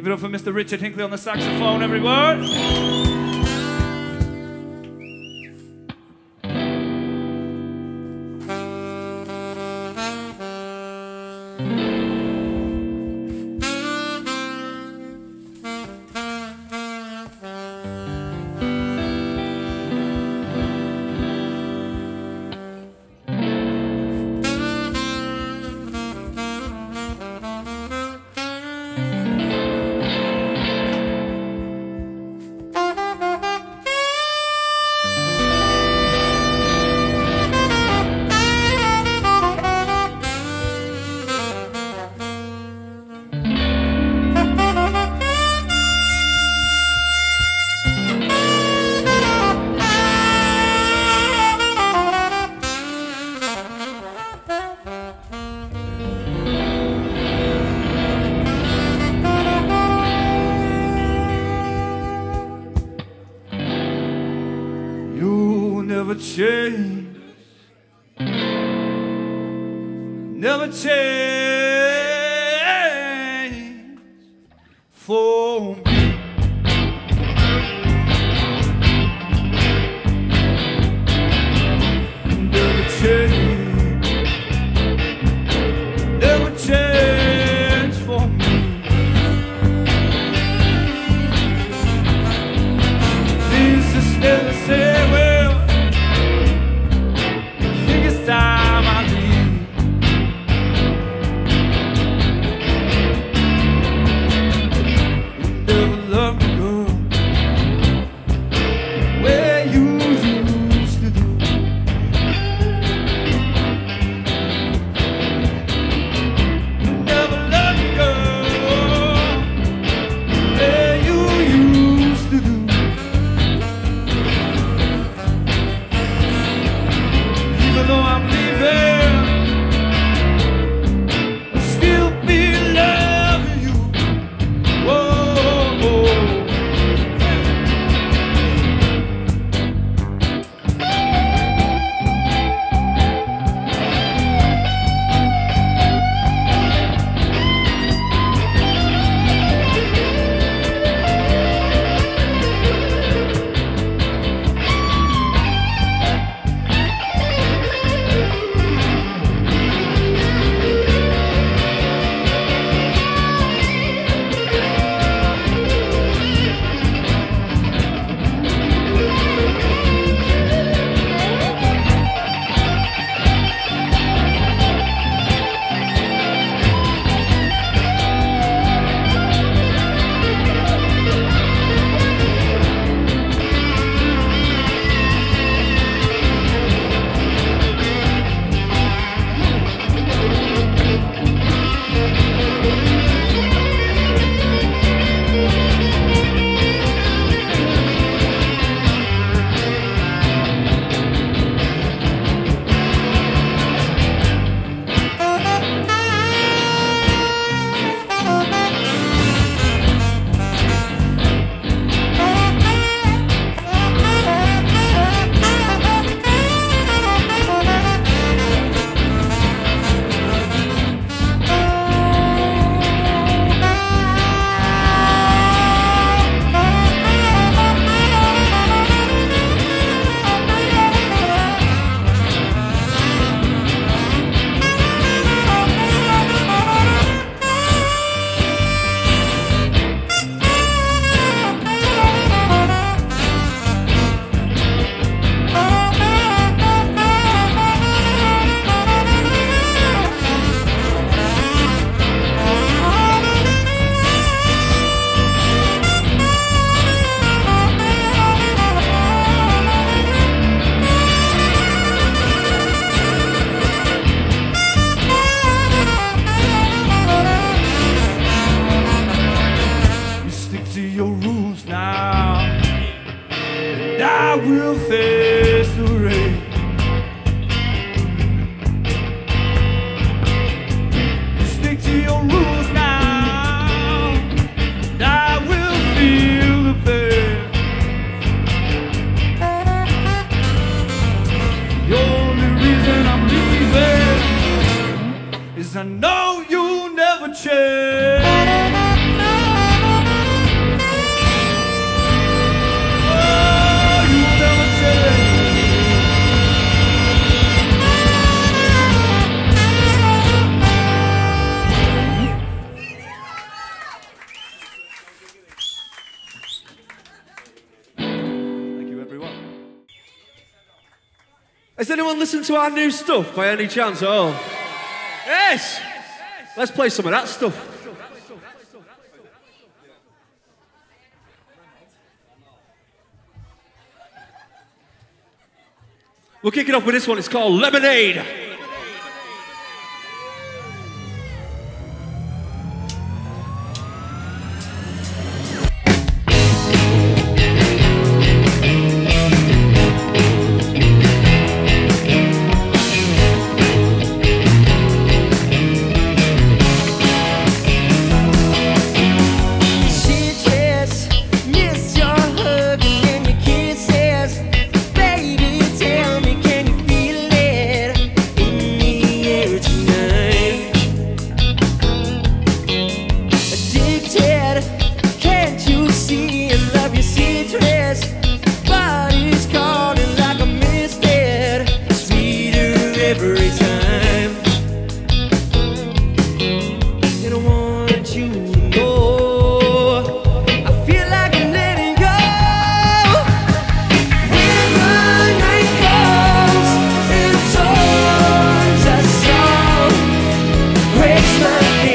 Give it up for Mr. Richard Hinkley on the saxophone, everyone. foam. Has anyone listened to our new stuff by any chance? Oh, yes. Let's play some of that stuff. We'll kick it off with this one. It's called Lemonade. Breaks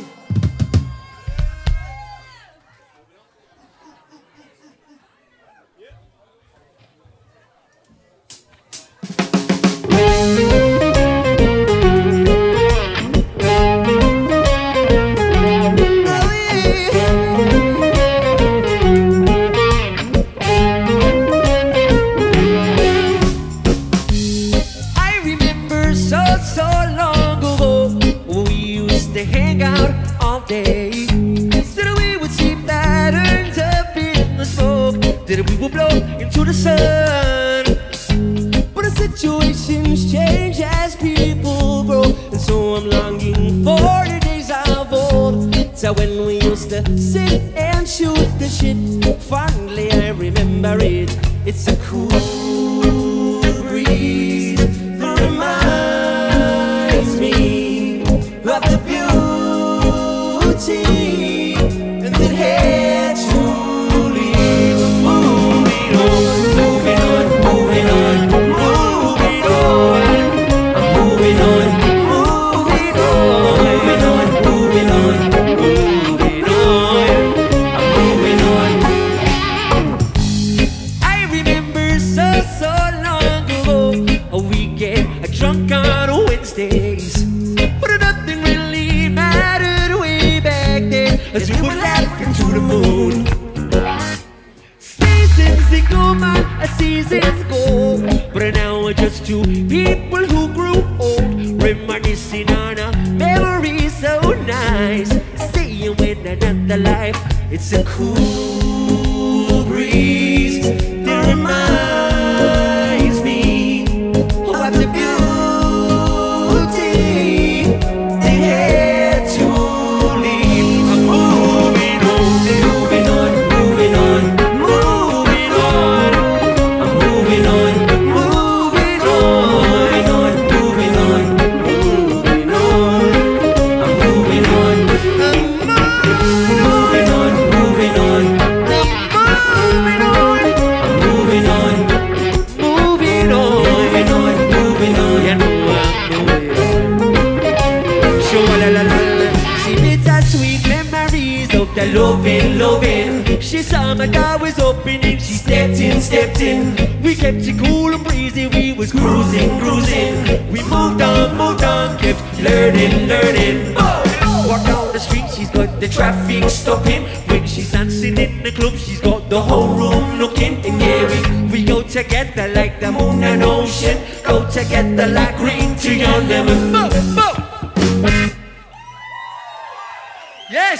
Thanks out all day. Instead we would see patterns up in the smoke, then we would blow into the sun. But the situations change as people grow, and so I'm longing for the days of old. So when we used to sit and shoot the shit, finally I remember it. It's a cool as we were laughing to the moon. Seasons they go, man, seasons go, but now we're just two people who grew old, reminiscing on a memory so nice. Staying with another life, it's a cool sweet memories of the loving, loving. She saw my door was opening, she stepped in, stepped in. We kept it cool and breezy, we was cruising, cruising. We moved on, moved on, kept learning, learning. Oh! Walk down the street, she's got the traffic stopping. When she's dancing in the club, she's got the whole room looking. And yeah, we, we go together like the moon and ocean. Go together like green tea on lemon. Bo, bo.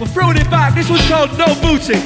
We're throwing it back. This one's called No Booty.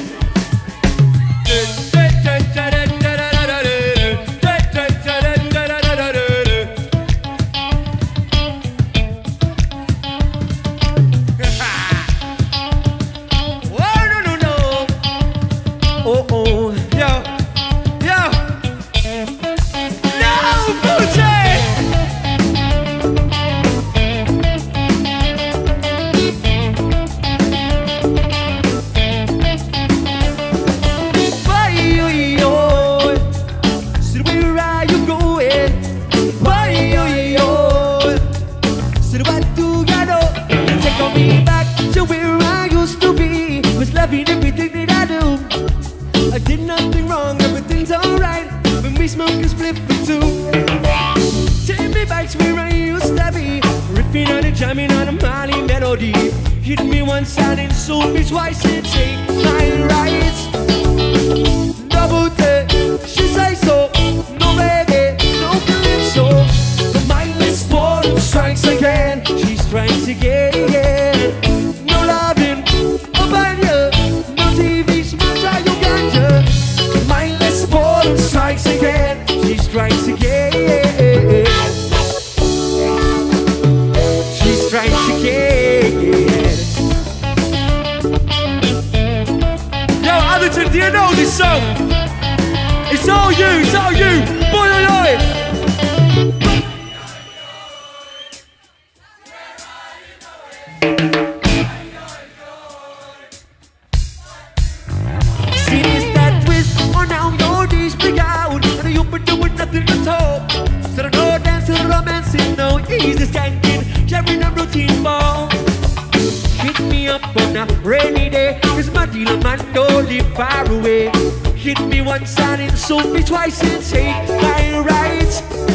Melody. Hit me side and sold me twice and take my rights. Double take, she say so. No reggae, no calypso. The mindless one strikes again. She strikes again. Do you know this song? It's all you, it's all you. Up on a rainy day. Cause my dealer man don't live far away. Hit me once and insult me twice and take my rights